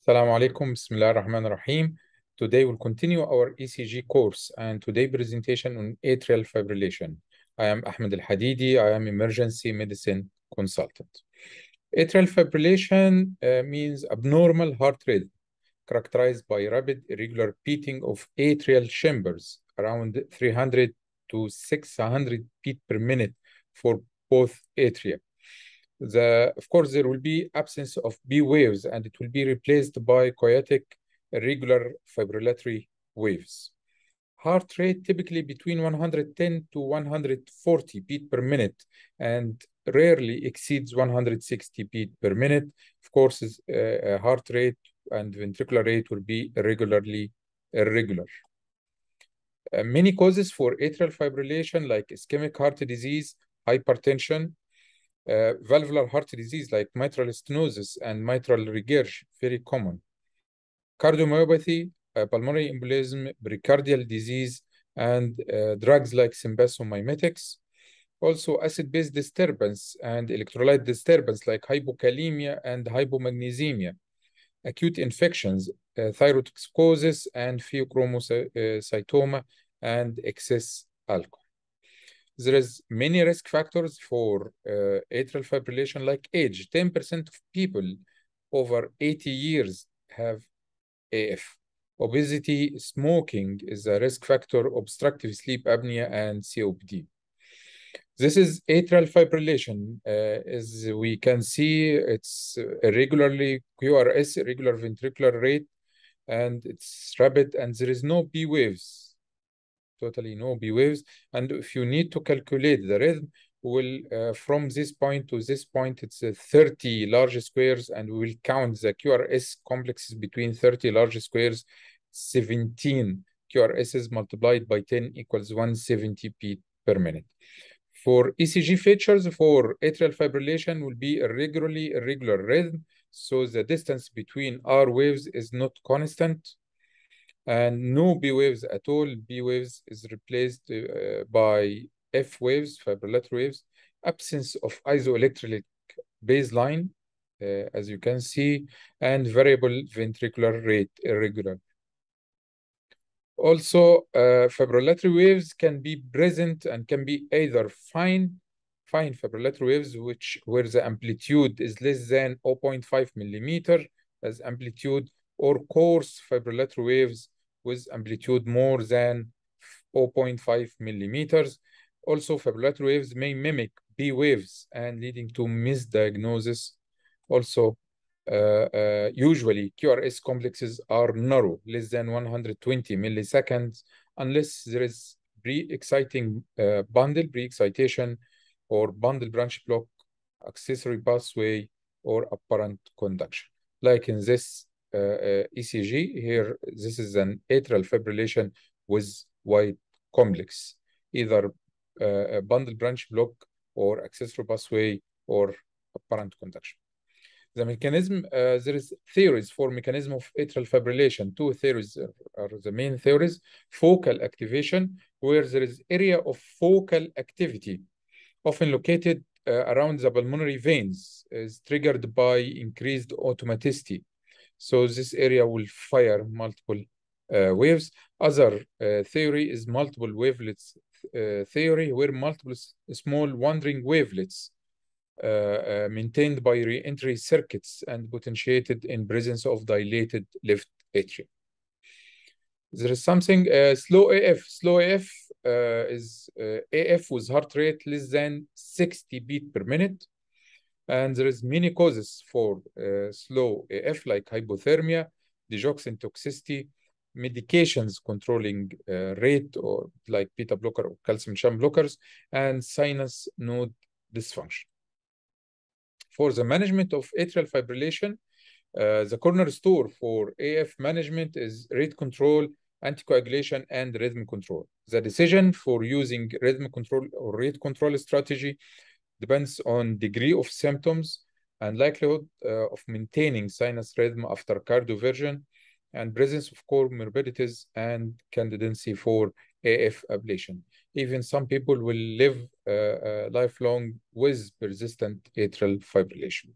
Assalamu alaikum, Bismillah ar-Rahman ar-Rahim. Today we'll continue our ECG course and today presentation on atrial fibrillation. I am Ahmed Al-Hadidi, I am emergency medicine consultant. Atrial fibrillation uh, means abnormal heart rate characterized by rapid irregular beating of atrial chambers around 300 to 600 beat per minute for both atria the of course there will be absence of P waves and it will be replaced by chaotic irregular fibrillatory waves. Heart rate typically between 110 to 140 beat per minute and rarely exceeds 160 beat per minute. Of course, uh, heart rate and ventricular rate will be irregularly irregular. Uh, many causes for atrial fibrillation like ischemic heart disease, hypertension, uh, valvular heart disease like mitral stenosis and mitral regurg, very common. Cardiomyopathy, uh, pulmonary embolism, pericardial disease, and uh, drugs like sympathomimetics. Also, acid-base disturbance and electrolyte disturbance like hypokalemia and hypomagnesemia. Acute infections, uh, thyrotoxicosis and pheochromocytoma, and excess alcohol there is many risk factors for uh, atrial fibrillation like age. 10% of people over 80 years have af obesity smoking is a risk factor obstructive sleep apnea and copd this is atrial fibrillation uh, as we can see it's irregularly qrs irregular ventricular rate and it's rapid and there is no p waves totally no P waves. And if you need to calculate the rhythm, will uh, from this point to this point, it's uh, 30 large squares, and we will count the QRS complexes between 30 large squares, 17 QRSs multiplied by 10 equals 170 beat per minute. For ECG features for atrial fibrillation will be a regularly irregular rhythm, so the distance between R waves is not constant and no P waves at all. P waves is replaced uh, by F waves, fibrillatory waves, absence of isoelectric baseline, uh, as you can see, and variable ventricular rate irregular. Also, uh, fibrillatory waves can be present and can be either fine, fine fibrillatory waves, which where the amplitude is less than 0.5 millimeter as amplitude, or coarse fibrillatory waves with amplitude more than 0.5 millimeters. Also, fibrillatory waves may mimic P waves and leading to misdiagnosis. Also, uh, uh, usually QRS complexes are narrow, less than 120 milliseconds, unless there is pre-exciting uh, bundle, pre-excitation, or bundle branch block, accessory pathway, or aberrant conduction. Like in this ECG. Here, this is an atrial fibrillation with wide complex, either uh, a bundle branch block or accessory pathway or aberrant conduction. The mechanism, uh, there is theories for mechanism of atrial fibrillation. Two theories are, are the main theories. Focal activation, where there is area of focal activity, often located uh, around the pulmonary veins, is triggered by increased automaticity. So this area will fire multiple uh, waves. Other uh, theory is multiple wavelets uh, theory, where multiple small wandering wavelets uh, uh, maintained by re-entry circuits and potentiated in presence of dilated left atrium. There is something uh, slow AF. Slow AF is AF with heart rate less than 60 beat per minute and there is many causes for uh, slow AF like hypothermia, digoxin toxicity, medications controlling uh, rate or like beta blocker or calcium channel blockers, and sinus node dysfunction. For the management of atrial fibrillation, uh, the cornerstone for AF management is rate control, anticoagulation, and rhythm control. The decision for using rhythm control or rate control strategy depends on degree of symptoms and likelihood uh, of maintaining sinus rhythm after cardioversion and presence of comorbidities and candidacy for AF ablation. Even some people will live uh, uh, lifelong with persistent atrial fibrillation.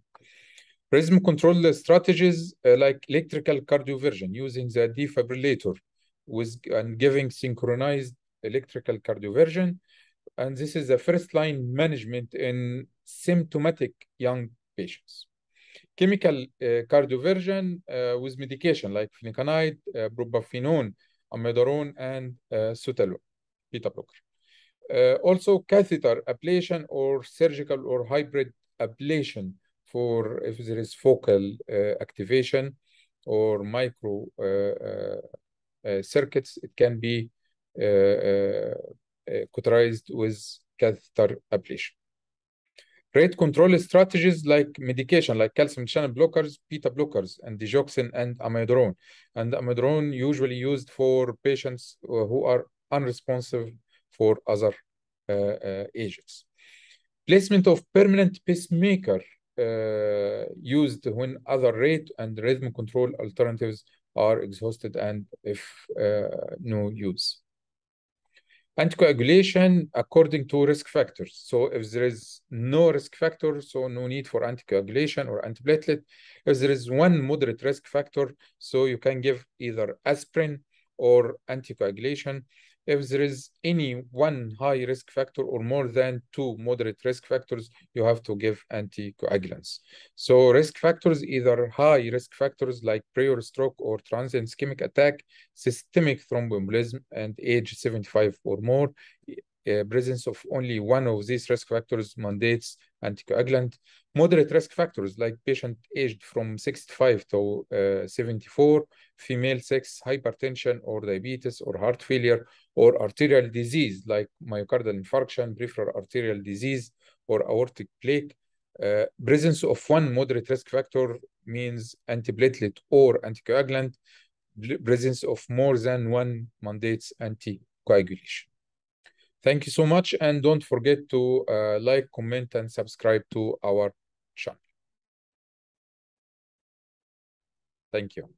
Rhythm control strategies uh, like electrical cardioversion using the defibrillator with and giving synchronized electrical cardioversion. And this is the first line management in symptomatic young patients. Chemical uh, cardioversion uh, with medication like flecainide, uh, propafenone, amiodarone, and uh, sotalol, beta blocker. Uh, also, catheter ablation or surgical or hybrid ablation for if there is focal uh, activation or micro circuits, it can be cauterized with catheter ablation. Rate control strategies like medication, like calcium channel blockers, beta blockers, and digoxin and amiodarone. And amiodarone usually used for patients who are unresponsive for other uh, uh, agents. Placement of permanent pacemaker uh, used when other rate and rhythm control alternatives are exhausted and if no use anticoagulation according to risk factors. So if there is no risk factor, so no need for anticoagulation or antiplatelet. If there is one moderate risk factor, so you can give either aspirin or anticoagulation. If there is any one high risk factor or more than two moderate risk factors, you have to give anticoagulants. So risk factors, either high risk factors like prior stroke or transient ischemic attack, systemic thromboembolism, and age 75 or more, uh, presence of only one of these risk factors mandates anticoagulant. Moderate risk factors like patient aged from 65 to uh, 74, female sex, hypertension or diabetes or heart failure, or arterial disease like myocardial infarction, peripheral arterial disease, or aortic plaque. Uh, presence of one moderate risk factor means antiplatelet or anticoagulant. Presence of more than one mandates anticoagulation. Thank you so much. And don't forget to uh, like, comment, and subscribe to our channel. Thank you.